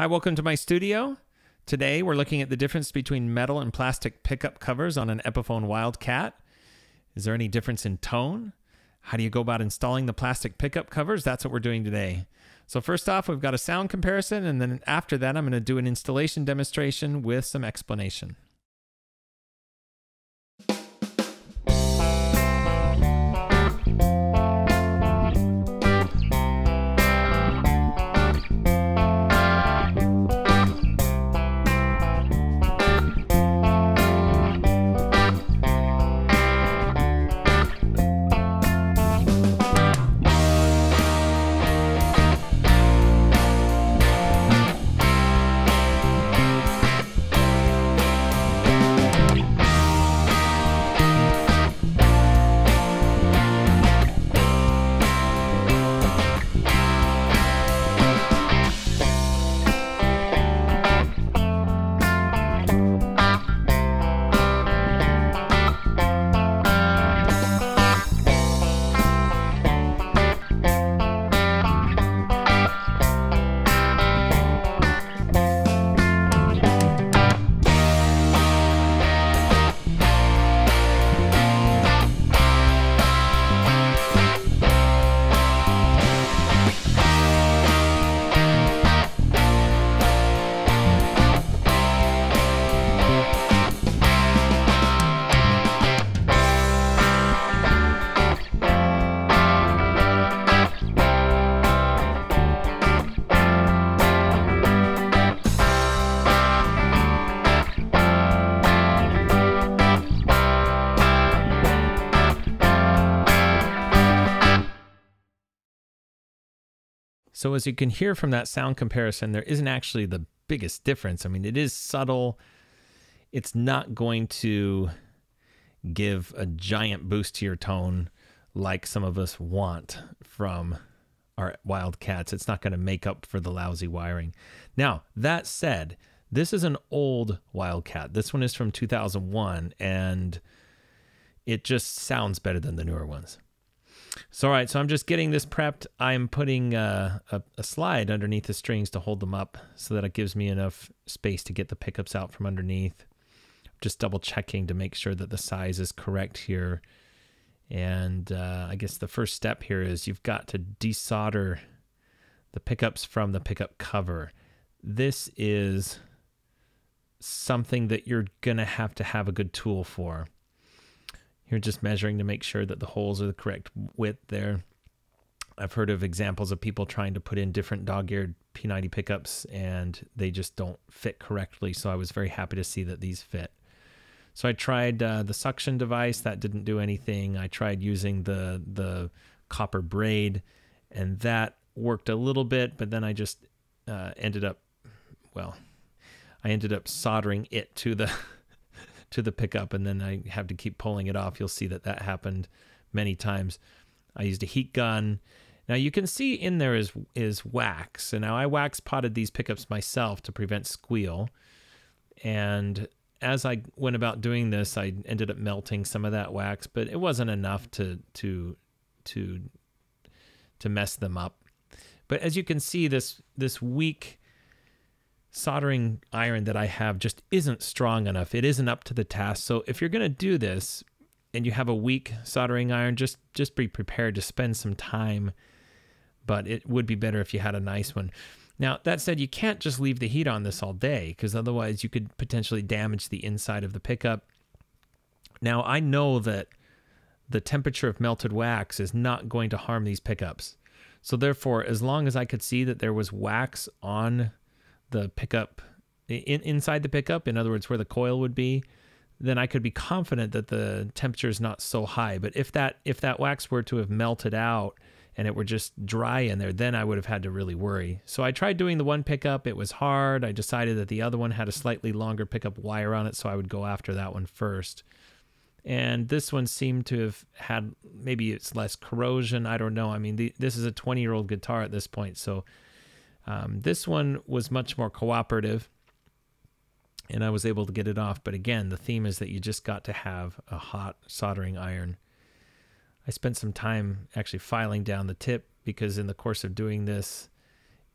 Hi, welcome to my studio. Today we're looking at the difference between metal and plastic pickup covers on an Epiphone Wildkat. Is there any difference in tone? How do you go about installing the plastic pickup covers? That's what we're doing today. So first off, we've got a sound comparison, and then after that, I'm going to do an installation demonstration with some explanation. So as you can hear from that sound comparison, there isn't actually the biggest difference. I mean, it is subtle. It's not going to give a giant boost to your tone like some of us want from our Wildkats. It's not going to make up for the lousy wiring. Now, that said, this is an old Wildkat. This one is from 2001 and it just sounds better than the newer ones. So, all right, so I'm just getting this prepped. I'm putting uh, a, a, slide underneath the strings to hold them up so that it gives me enough space to get the pickups out from underneath. Just double checking to make sure that the size is correct here. And uh, I guess the first step here is you've got to desolder the pickups from the pickup cover. This is something that you're going to have to have a good tool for. You're just measuring to make sure that the holes are the correct width there. I've heard of examples of people trying to put in different dog-eared P90 pickups and they just don't fit correctly. So I was very happy to see that these fit. So I tried uh, the suction device that didn't do anything. I tried using the the copper braid and that worked a little bit, but then I just uh, ended up, well, I ended up soldering it to the to the pickup and then I have to keep pulling it off. You'll see that that happened many times. I used a heat gun. Now you can see in there is is wax. And now I wax potted these pickups myself to prevent squeal. And as I went about doing this, I ended up melting some of that wax, but it wasn't enough to to to to mess them up. But as you can see, this this weak soldering iron that I have just isn't strong enough. It isn't up to the task. So if you're going to do this and you have a weak soldering iron, just just be prepared to spend some time. But it would be better if you had a nice one. Now, that said, you can't just leave the heat on this all day because otherwise you could potentially damage the inside of the pickup. Now, I know that the temperature of melted wax is not going to harm these pickups. So therefore, as long as I could see that there was wax on the pickup in, inside the pickup, in other words, where the coil would be, then I could be confident that the temperature is not so high. But if that if that wax were to have melted out and it were just dry in there, then I would have had to really worry. So I tried doing the one pickup. It was hard. I decided that the other one had a slightly longer pickup wire on it, so I would go after that one first. And this one seemed to have had maybe it's less corrosion. I don't know. I mean, the, this is a 20 year old guitar at this point, so um, this one was much more cooperative and I was able to get it off. But again, the theme is that you just got to have a hot soldering iron. I spent some time actually filing down the tip because in the course of doing this,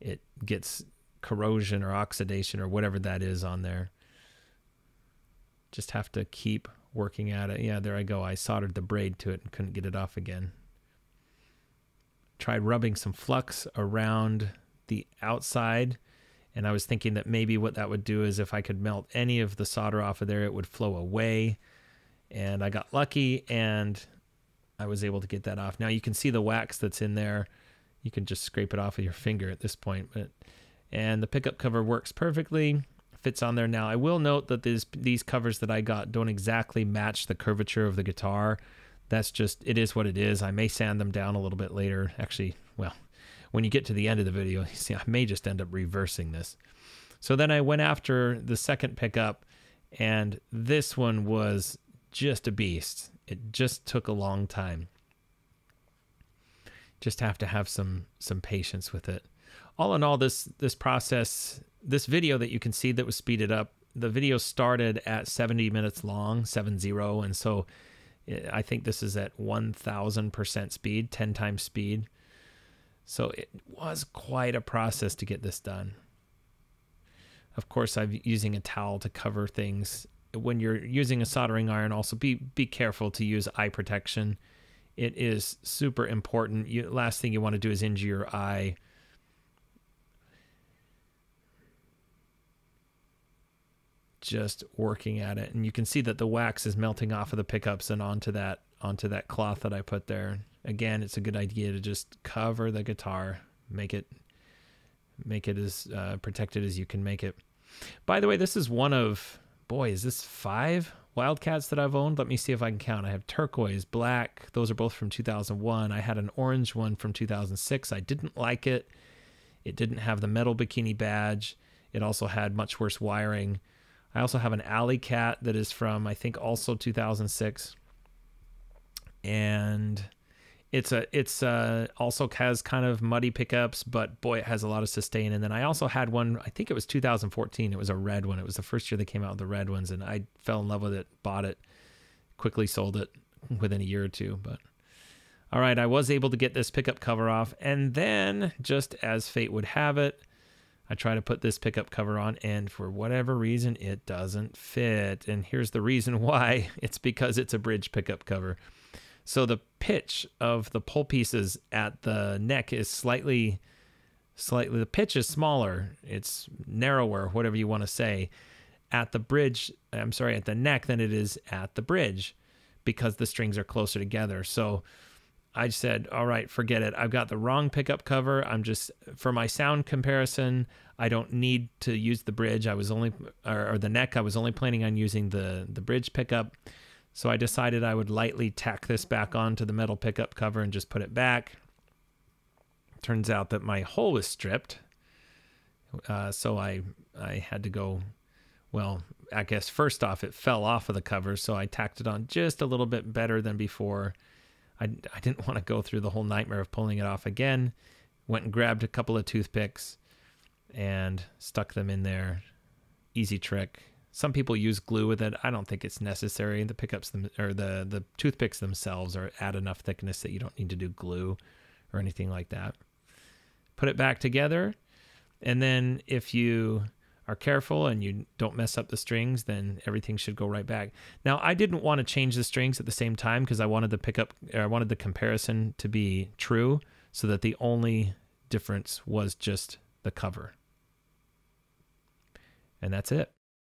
it gets corrosion or oxidation or whatever that is on there. Just have to keep working at it. Yeah, there I go. I soldered the braid to it and couldn't get it off again. Tried rubbing some flux around the outside and I was thinking that maybe what that would do is if I could melt any of the solder off of there, it would flow away. And I got lucky and I was able to get that off. Now you can see the wax that's in there. You can just scrape it off with your finger at this point. But and the pickup cover works perfectly, fits on there now. I will note that these these covers that I got don't exactly match the curvature of the guitar. That's just it is what it is. I may sand them down a little bit later. Actually, well, when you get to the end of the video, you see I may just end up reversing this. So then I went after the second pickup, and this one was just a beast. It just took a long time. Just have to have some some patience with it. All in all, this this process, this video that you can see that was speeded up, the video started at 70 minutes long, 70, and so eh, I think this is at 1000% speed, 10 times speed. So it was quite a process to get this done. Of course, I'm using a towel to cover things. When you're using a soldering iron, also be be careful to use eye protection. It is super important. You, last thing you want to do is injure your eye. Just working at it, and you can see that the wax is melting off of the pickups and onto that onto that cloth that I put there again, it's a good idea to just cover the guitar, make it make it as uh, protected as you can make it. By the way, this is one of boy, is this five Wildkats that I've owned? Let me see if I can count. I have turquoise, black. Those are both from 2001. I had an orange one from 2006. I didn't like it. It didn't have the metal bikini badge. It also had much worse wiring. I also have an Alleykat that is from I think also 2006. And it's a it's uh also has kind of muddy pickups but boy it has a lot of sustain. And then i also had one i think it was 2014 it was a red one. It was the first year they came out with the red ones and i fell in love with it bought it quickly sold it within a year or two. But all right i was able to get this pickup cover off. And then just as fate would have it i try to put this pickup cover on and for whatever reason it doesn't fit. And here's the reason why. It's because it's a bridge pickup cover. So the pitch of the pole pieces at the neck is slightly slightly the pitch is smaller. It's narrower, whatever you want to say, at the bridge, I'm sorry, at the neck than it is at the bridge because the strings are closer together. So I said, all right, forget it. I've got the wrong pickup cover. I'm just for my sound comparison, I don't need to use the bridge. I was only or, or the neck. I was only planning on using the the bridge pickup. So I decided I would lightly tack this back onto the metal pickup cover and just put it back. Turns out that my hole was stripped. Uh, so I I had to go, well, I guess first off, it fell off of the cover. So I tacked it on just a little bit better than before. I, I didn't want to go through the whole nightmare of pulling it off again. Went and grabbed a couple of toothpicks and stuck them in there. Easy trick some people use glue with it. I don't think it's necessary. The pickups them or the the toothpicks themselves are at enough thickness that you don't need to do glue or anything like that. Put it back together, and then if you are careful and you don't mess up the strings, then everything should go right back. Now, I didn't want to change the strings at the same time because I wanted the pickup, I wanted the comparison to be true, so that the only difference was just the cover. And that's it.